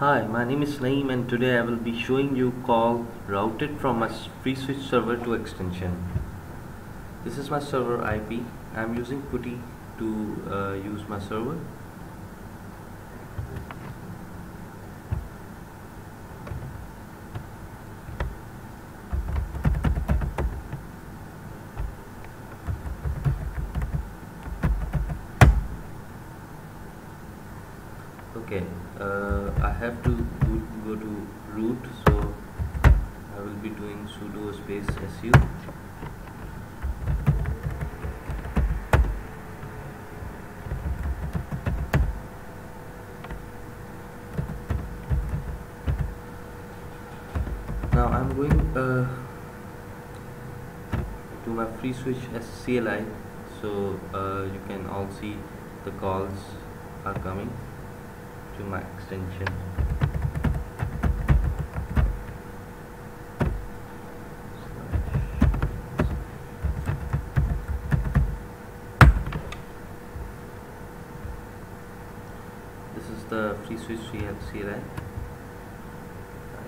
Hi, my name is Naeem and today I will be showing you call routed from my FreeSwitch server to extension. This is my server IP. I am using PuTTY to uh, use my server. Okay uh, I have to go, to root so I will be doing sudo space su. Now I'm going uh, to my free FreeSwitch CLI so uh, you can all see the calls are coming to my extension. This is the FreeSwitch CLI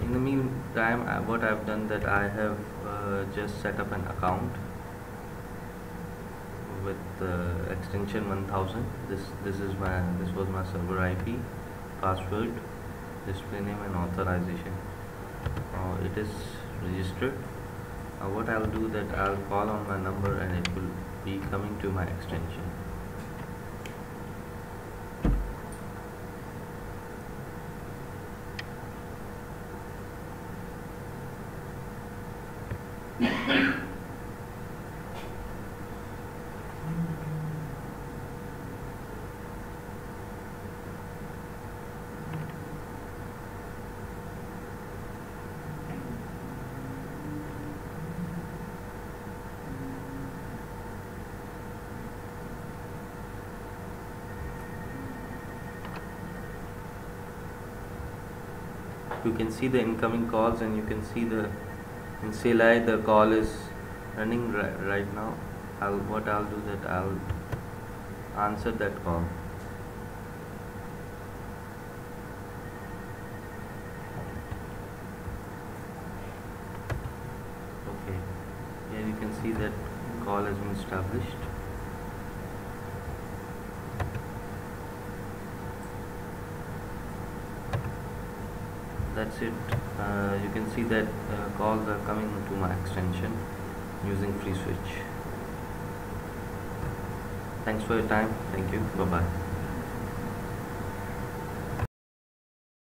in the meantime I, what I've done that I have uh, just set up an account with uh, extension 1000 this this is my this was my server IP password display name and authorization. Uh, it is registered. Uh, what I'll do that I'll call on my number and it will be coming to my extension you can see the incoming calls and you can see the in CLI the call is running ri right now. I'll what I'll do that I'll answer that call. Okay. Here you can see that call has been established that's it. Uh, you can see that uh, calls are coming to my extension using FreeSwitch. Thanks for your time. Thank you. Bye bye